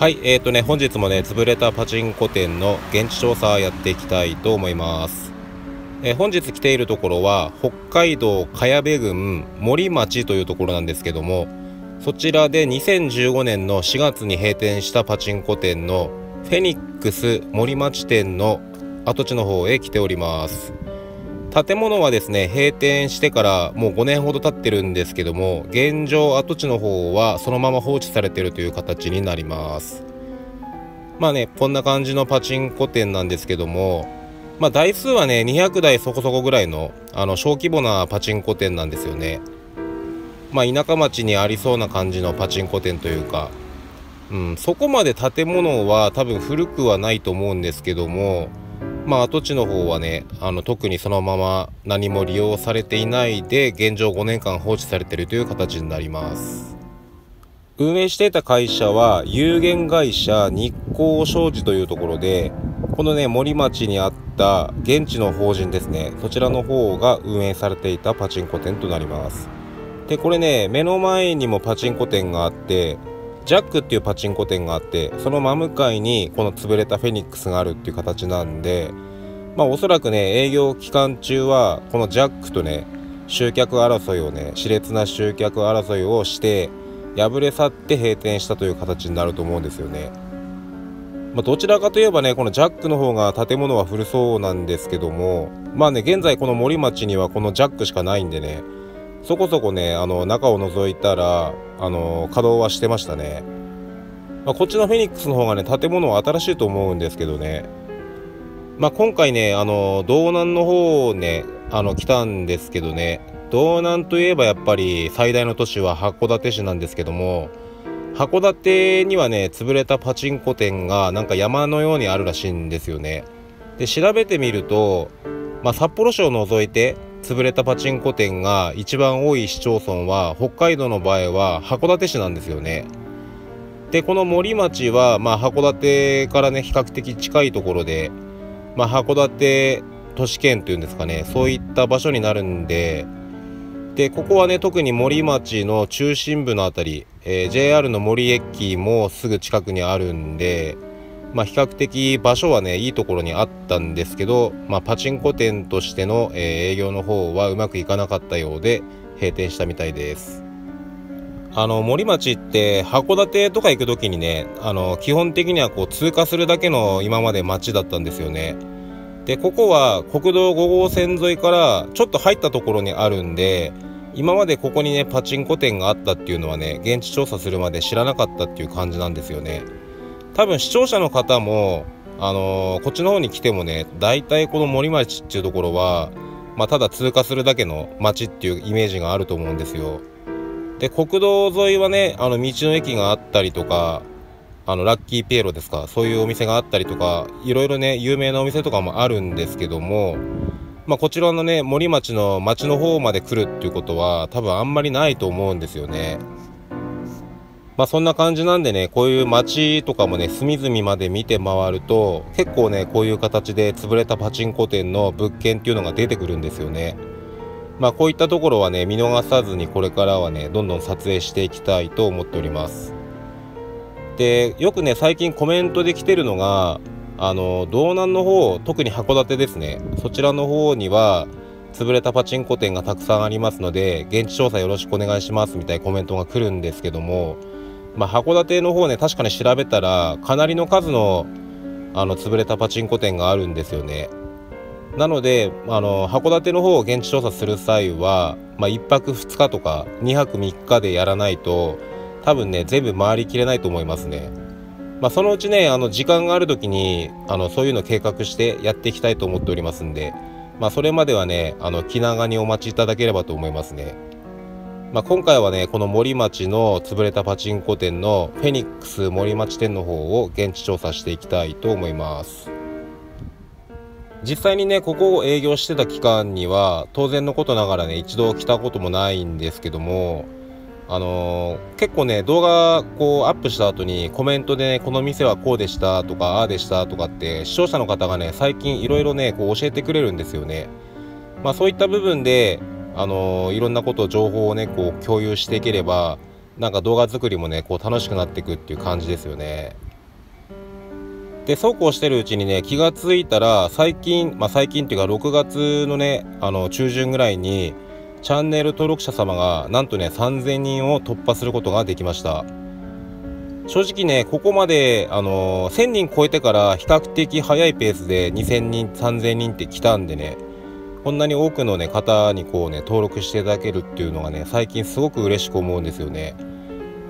はい、えーとね、本日もね、潰れたパチンコ店の現地調査やっていきたいと思います。えー、本日来ているところは、北海道茅部郡森町というところなんですけども、そちらで2015年の4月に閉店したパチンコ店のフェニックス森町店の跡地の方へ来ております。建物はですね閉店してからもう5年ほど経ってるんですけども現状跡地の方はそのまま放置されてるという形になります。まあねこんな感じのパチンコ店なんですけどもまあ台数はね200台そこそこぐらいのあの小規模なパチンコ店なんですよね。まあ田舎町にありそうな感じのパチンコ店というかうん、そこまで建物は多分古くはないと思うんですけどもまあ、跡地の方はねあの特にそのまま何も利用されていないで現状5年間放置されているという形になります。運営していた会社は有限会社日光商事というところでこのね森町にあった現地の法人ですね。そちらの方が運営されていたパチンコ店となります。でこれね目の前にもパチンコ店があってジャックっていうパチンコ店があってその真向かいにこの潰れたフェニックスがあるっていう形なんでまあおそらくね営業期間中はこのジャックとね集客争いをね熾烈な集客争いをして敗れ去って閉店したという形になると思うんですよね。まあ、どちらかといえばねこのジャックの方が建物は古そうなんですけどもまあね現在この森町にはこのジャックしかないんでねそこそこねあの中を覗いたらあの稼働はしてましたね、まあ、こっちのフェニックスの方がね建物は新しいと思うんですけどね。まあ、今回ねあの道南の方ねあの来たんですけどね。道南といえばやっぱり最大の都市は函館市なんですけども函館にはね潰れたパチンコ店がなんか山のようにあるらしいんですよね。で調べてみると、まあ、札幌市を除いて潰れたパチンコ店が一番多い市町村は北海道の場合は函館市なんですよね。でこの森町は、まあ、函館からね比較的近いところで、まあ、函館都市圏というんですかねそういった場所になるんででここはね特に森町の中心部の辺り、えー、JR の森駅もすぐ近くにあるんでまあ、比較的場所はねいいところにあったんですけど、まあ、パチンコ店としての、えー、営業の方はうまくいかなかったようで閉店したみたいです。あの森町って函館とか行く時にねあの基本的にはこう通過するだけの今まで町だったんですよね。でここは国道5号線沿いからちょっと入ったところにあるんで今までここにねパチンコ店があったっていうのはね現地調査するまで知らなかったっていう感じなんですよね。多分視聴者の方も、あのー、こっちの方に来てもね大体この森町っていうところは、まあ、ただ通過するだけの町っていうイメージがあると思うんですよ。で国道沿いはねあの道の駅があったりとかあのラッキーピエロですかそういうお店があったりとかいろいろね有名なお店とかもあるんですけども、まあ、こちらのね森町の町の方まで来るっていうことは多分あんまりないと思うんですよね。まあそんな感じなんでね、こういう街とかもね、隅々まで見て回ると、結構ね、こういう形で潰れたパチンコ店の物件っていうのが出てくるんですよね。まあこういったところはね、見逃さずにこれからはね、どんどん撮影していきたいと思っております。で、よくね、最近コメントで来てるのが、あの、道南の方、特に函館ですね、そちらの方には、潰れたパチンコ店がたくさんありますので、現地調査よろしくお願いしますみたいなコメントが来るんですけども、まあ、函館の方ね確かに調べたらかなりの数のあの潰れたパチンコ店があるんですよねなのであの函館の方を現地調査する際は、まあ、1泊2日とか2泊3日でやらないと多分ね全部回りきれないと思いますねまあ、そのうちねあの時間がある時にあのそういうの計画してやっていきたいと思っておりますんで、まあ、それまではねあの気長にお待ちいただければと思いますね。まあ、今回はねこの森町の潰れたパチンコ店のフェニックス森町店の方を現地調査していきたいと思います。実際にねここを営業してた期間には当然のことながらね一度来たこともないんですけどもあのー、結構ね動画こうアップした後にコメントでねこの店はこうでしたとかああでしたとかって視聴者の方がね最近いろいろねこう教えてくれるんですよね。まあそういった部分であのいろんなこと情報をねこう共有していければなんか動画作りもねこう楽しくなっていくっていう感じですよね。でそうこうしてるうちにね気がついたら最近まあ最近っていうか6月のねあの中旬ぐらいにチャンネル登録者様がなんとね3000人を突破することができました正直ねここまであの1000人超えてから比較的早いペースで2000人3000人って来たんでねこんなに多くのね方にこうね登録していただけるっていうのがね最近すごく嬉しく思うんですよね。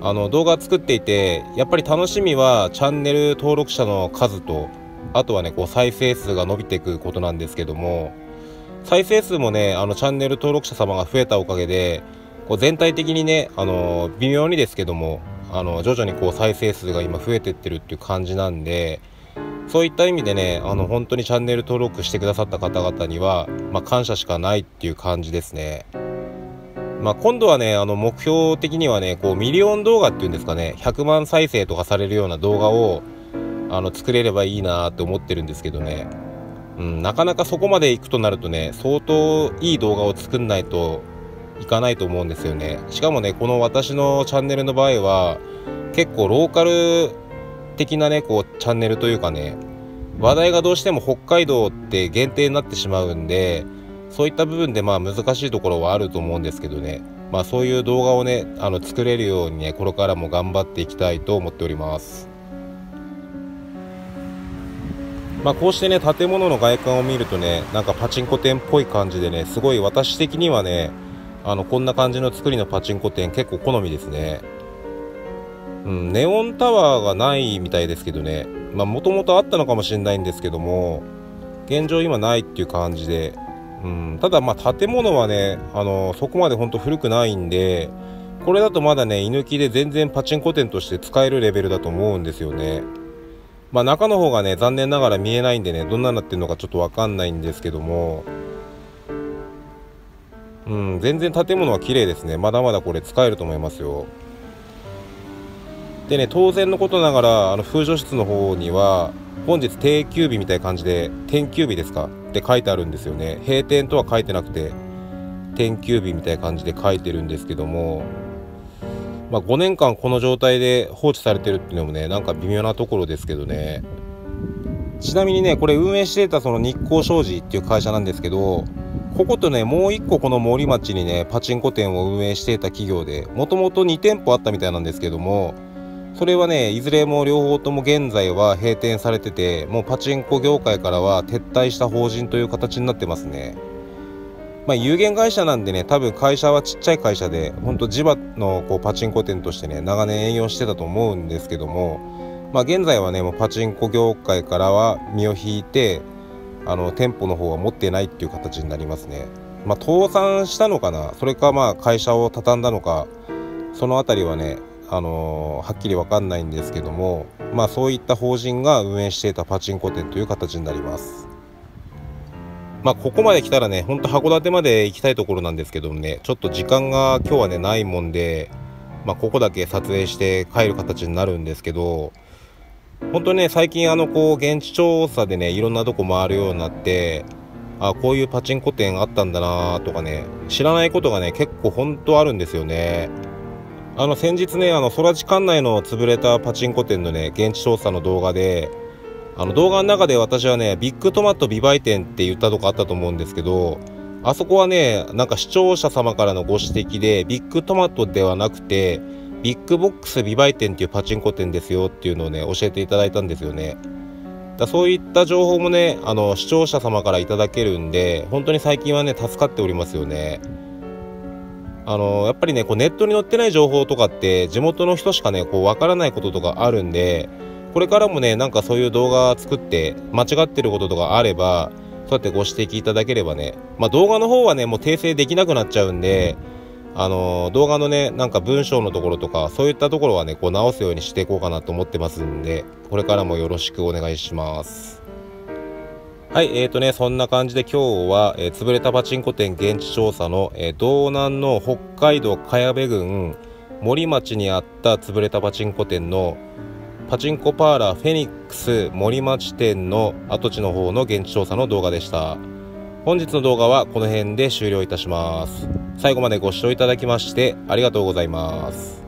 あの動画作っていてやっぱり楽しみはチャンネル登録者の数とあとはねこう再生数が伸びていくことなんですけども再生数もねあのチャンネル登録者様が増えたおかげでこう全体的にねあの微妙にですけどもあの徐々にこう再生数が今増えてってるっていう感じなんでそういった意味でねあの本当にチャンネル登録してくださった方々には、まあ、感謝しかないっていう感じですね。まあ、今度はねあの目標的にはねこうミリオン動画っていうんですかね100万再生とかされるような動画をあの作れればいいなって思ってるんですけどね、うん、なかなかそこまでいくとなるとね相当いい動画を作んないといかないと思うんですよねしかもねこの私のチャンネルの場合は結構ローカル的なねこうチャンネルというかね話題がどうしても北海道って限定になってしまうんでそういった部分でまあ難しいところはあると思うんですけどね。まあそういう動画をねあの作れるようにねこれからも頑張っていきたいと思っております。まあこうしてね建物の外観を見るとねなんかパチンコ店っぽい感じでねすごい私的にはねあのこんな感じの作りのパチンコ店結構好みですね。うん、ネオンタワーがないみたいですけどね。もともとあったのかもしれないんですけども現状今ないっていう感じで。うん、ただまあ建物はねあのそこまでほんと古くないんでこれだとまだね居抜きで全然パチンコ店として使えるレベルだと思うんですよね。まあ中の方がね残念ながら見えないんでねどんなになってるのかちょっとわかんないんですけども。うん全然建物は綺麗ですね。まだまだこれ使えると思いますよ。でね当然のことながらあの風除室の方には本日定休日みたいな感じで天休日ですか？って書いてあるんですよね。閉店とは書いてなくて天休日みたいな感じで書いてるんですけどもまあ、5年間この状態で放置されてるっていうのもねなんか微妙なところですけどね。ちなみにねこれ運営していたその日光商事っていう会社なんですけどこことねもう1個この森町にねパチンコ店を運営していた企業でもともと2店舗あったみたいなんですけどもそれはねいずれも両方とも現在は閉店されててもうパチンコ業界からは撤退した法人という形になってますね。まあ有限会社なんでね多分会社はちっちゃい会社でほんと地場のこうパチンコ店としてね長年営業してたと思うんですけどもまあ現在はねもうパチンコ業界からは身を引いてあの店舗の方は持ってないっていう形になりますね。まあ倒産したのかな？それかまあ会社を畳んだのかその辺りはねあの、はっきり分かんないんですけども、まあ、そういった法人が運営していたパチンコ店という形になります。まあ、ここまで来たらね、ほんと函館まで行きたいところなんですけどもね、ちょっと時間が今日はね、ないもんで、まあ、ここだけ撮影して帰る形になるんですけど、本当ね、最近あの、こう、現地調査でね、いろんなとこ回るようになって、あこういうパチンコ店あったんだなとかね、知らないことがね、結構本当あるんですよね。あの先日ねあの空知管内の潰れたパチンコ店のね現地調査の動画であの動画の中で私はねビッグトマト美唄店って言ったとこあったと思うんですけどあそこはねなんか視聴者様からのご指摘でビッグトマトではなくてビッグボックス美唄店っていうパチンコ店ですよっていうのをね教えていただいたんですよね。だそういった情報もねあの視聴者様からいただけるんで本当に最近はね助かっておりますよね。あのやっぱりねこうネットに載ってない情報とかって地元の人しかねこう分からないこととかあるんでこれからもねなんかそういう動画作って間違ってることとかあればそうやってご指摘いただければねまあ動画の方はねもう訂正できなくなっちゃうんであの動画のねなんか文章のところとかそういったところはねこう直すようにしていこうかなと思ってますんでこれからもよろしくお願いします。はい、えーとね、そんな感じで今日は、えー、潰れたパチンコ店現地調査の、えー、道南の北海道茅部郡森町にあった潰れたパチンコ店のパチンコパーラーフェニックス森町店の跡地の方の現地調査の動画でした。本日の動画はこの辺で終了いたします。最後までご視聴いただきましてありがとうございます。